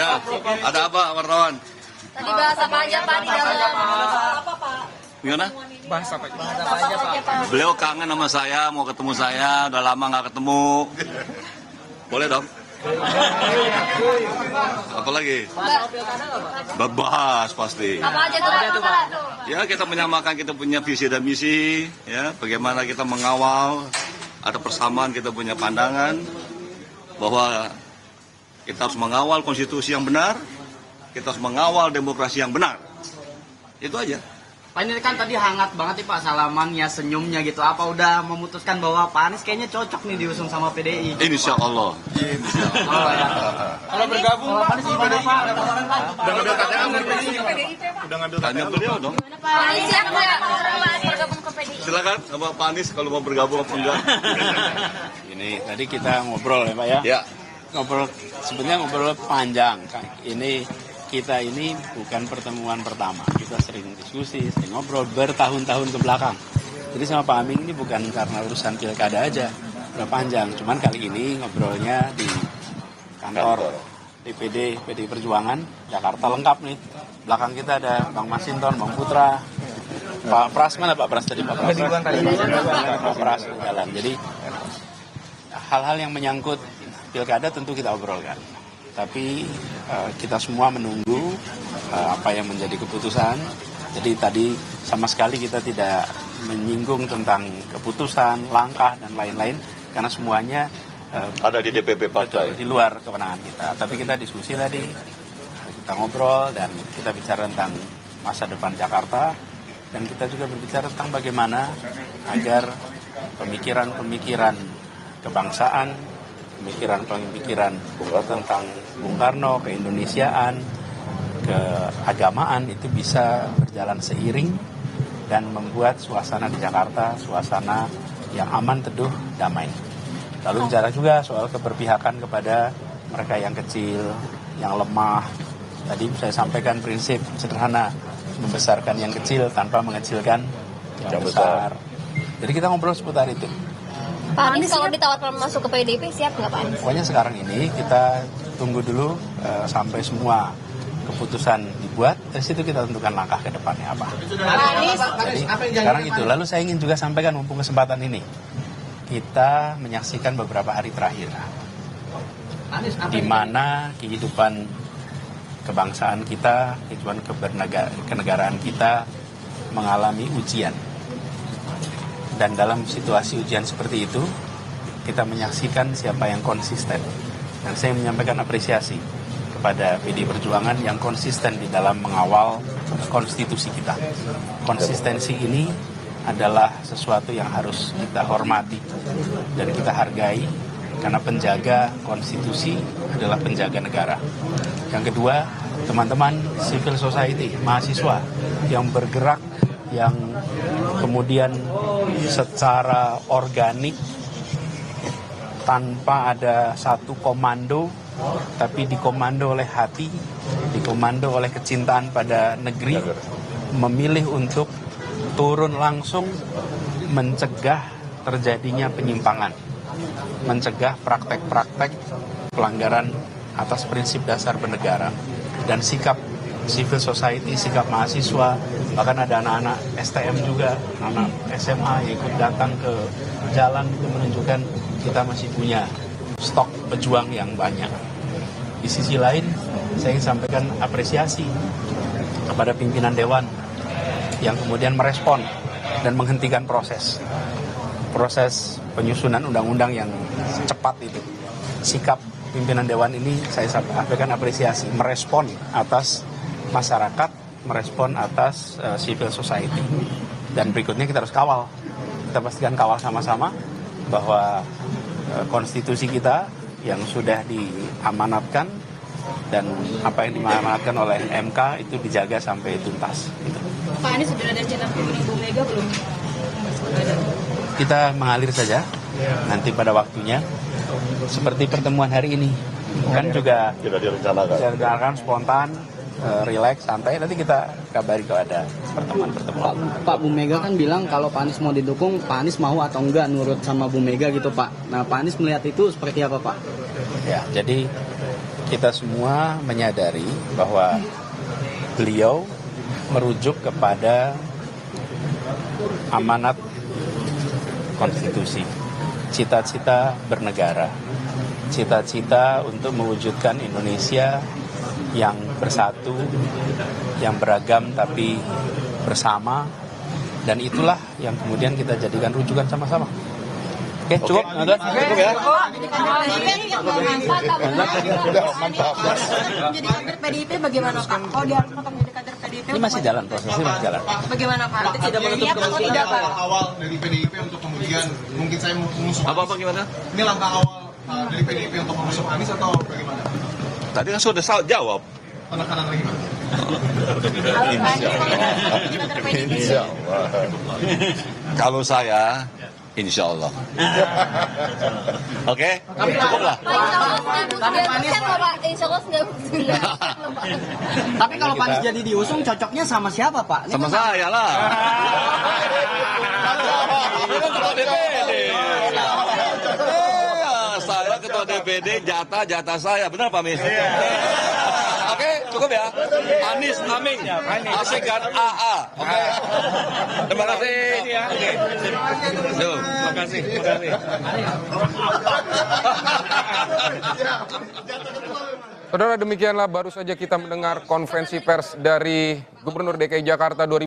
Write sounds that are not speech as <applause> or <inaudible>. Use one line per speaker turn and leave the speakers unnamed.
Ya, ada apa wartawan?
Tadi bahas apa aja Pak di dalam apa Pak?
Gimana?
Bahas apa?
Apa aja Pak?
Beliau kangen sama saya, mau ketemu saya, udah lama nggak ketemu. Boleh dong? Apa lagi? Bahas pasti.
Apa aja tuh Pak?
Ya kita menyamakan kita punya visi dan misi, ya bagaimana kita mengawal, ada persamaan kita punya pandangan bahwa kita harus mengawal konstitusi yang benar, kita harus mengawal demokrasi yang benar. Itu aja.
Pak ini kan tadi hangat banget nih Pak salamannya, senyumnya gitu. Apa udah memutuskan bahwa Pak Anies kayaknya cocok nih diusung sama PDI?
Insya Allah.
Oh, ya.
Kalau bergabung
Pak Anies gimana Pak?
udah ngambil KTP udah ngambil
Tanya beliau dong.
Pak Anies siap nggak Pak bergabung ke PDI?
Silakan sama Pak Anies kalau mau bergabung apa enggak. <laughs>
Ini tadi kita ngobrol ya Pak ya.
Ya.
Ngobrol sebenarnya ngobrol panjang. Ini kita ini bukan pertemuan pertama. Kita sering diskusi, sering ngobrol bertahun-tahun ke belakang. Jadi sama Pak Amin ini bukan karena urusan pilkada aja, udah panjang. Cuman kali ini ngobrolnya di kantor DPD PD Perjuangan Jakarta lengkap nih. Belakang kita ada Bang Masinton, Bang Putra, Pak Pras mana Pak Pras tadi Pak Pras? Pak Pras jalan. Jadi hal-hal yang menyangkut pilkada tentu kita obrolkan. Tapi eh, kita semua menunggu eh, apa yang menjadi keputusan. Jadi tadi sama sekali kita tidak menyinggung tentang keputusan, langkah dan lain-lain karena semuanya eh,
Ada di DPP
Betul, di luar kewenangan kita. Tapi kita diskusi tadi, kita ngobrol dan kita bicara tentang masa depan Jakarta dan kita juga berbicara tentang bagaimana agar pemikiran-pemikiran kebangsaan, pemikiran-pemikiran tentang Bung Karno, keindonesiaan, keagamaan itu bisa berjalan seiring dan membuat suasana di Jakarta suasana yang aman, teduh, damai. Lalu bicara juga soal keberpihakan kepada mereka yang kecil, yang lemah. Tadi saya sampaikan prinsip sederhana, membesarkan yang kecil tanpa mengecilkan yang besar. Jadi kita ngobrol seputar itu.
Pak Anies kalau ditawarkan masuk ke PDIP siap nggak Pak Anies?
Pokoknya sekarang ini kita tunggu dulu eh, sampai semua keputusan dibuat, dari situ kita tentukan langkah ke depannya apa.
Pak Anies
Jadi sekarang itu. Lalu saya ingin juga sampaikan mumpung kesempatan ini. Kita menyaksikan beberapa hari terakhir di mana kehidupan kebangsaan kita, kehidupan kenegaraan kita mengalami ujian. Dan dalam situasi ujian seperti itu, kita menyaksikan siapa yang konsisten. Dan saya menyampaikan apresiasi kepada PD Perjuangan yang konsisten di dalam mengawal konstitusi kita. Konsistensi ini adalah sesuatu yang harus kita hormati dan kita hargai karena penjaga konstitusi adalah penjaga negara. Yang kedua, teman-teman civil society, mahasiswa yang bergerak yang kemudian secara organik tanpa ada satu komando tapi dikomando oleh hati, dikomando oleh kecintaan pada negeri, memilih untuk turun langsung mencegah terjadinya penyimpangan, mencegah praktek-praktek pelanggaran atas prinsip dasar bernegara dan sikap civil society, sikap mahasiswa, bahkan ada anak-anak STM juga, anak SMA yang ikut datang ke jalan itu menunjukkan kita masih punya stok pejuang yang banyak. Di sisi lain, saya ingin sampaikan apresiasi kepada pimpinan dewan yang kemudian merespon dan menghentikan proses proses penyusunan undang-undang yang cepat itu. Sikap pimpinan dewan ini saya sampaikan apresiasi, merespon atas masyarakat, merespon atas uh, civil society. Dan berikutnya kita harus kawal. Kita pastikan kawal sama-sama bahwa uh, konstitusi kita yang sudah diamanatkan dan apa yang diamanatkan oleh MK itu dijaga sampai tuntas. Gitu.
Pak Anies sudah ada channel Bu Mega belum?
Kita mengalir saja nanti pada waktunya seperti pertemuan hari ini kan juga
Tidak direncanakan.
direncanakan spontan eh, relax santai nanti kita kabari kalau ada pertemuan-pertemuan
Pak Bu Mega kan bilang kalau Pak Anies mau didukung, Pak Anies mau atau enggak nurut sama Bu Mega gitu Pak. Nah Pak Anies melihat itu seperti apa Pak?
ya jadi kita semua menyadari bahwa beliau merujuk kepada amanat konstitusi, cita-cita bernegara, cita-cita untuk mewujudkan Indonesia yang bersatu, yang beragam tapi bersama, dan itulah yang kemudian kita jadikan rujukan sama-sama. Oke, cukup, Nonton?
Cukup ya.
Menjadi kader PDIP bagaimana Pak? Oh dia harus tetap menjadi kader PDIP.
Ini masih jalan, prosesnya masih jalan.
Bagaimana Pak? Tidak menutup tidak Pak?
awal dari PDIP untuk kemudian mungkin saya mengusung
Apa apa gimana?
ini langkah awal uh, dari PDIP untuk mengusung Anies atau bagaimana?
Tadi kan sudah jawab.
Penekanan lagi Pak.
Insya
Kalau saya, insya Allah. Oke, cukup lah.
Pak, insya Allah 99% loh Pak. Insya Allah 99%.
Tapi kalau Pak Anies jadi diusung cocoknya sama siapa Pak? Ini
Sama
kan
saya lah. Kan. Iya, saya ketua DPD, jatah jatah saya. Benar Pak Mis? Oke, cukup ya. Anis Aming, Asik dan AA. Oke. Terima kasih. Oke. Tuh. Terima kasih. Terima kasih.
Saudara demikianlah baru saja kita mendengar konferensi pers dari Gubernur DKI Jakarta 2000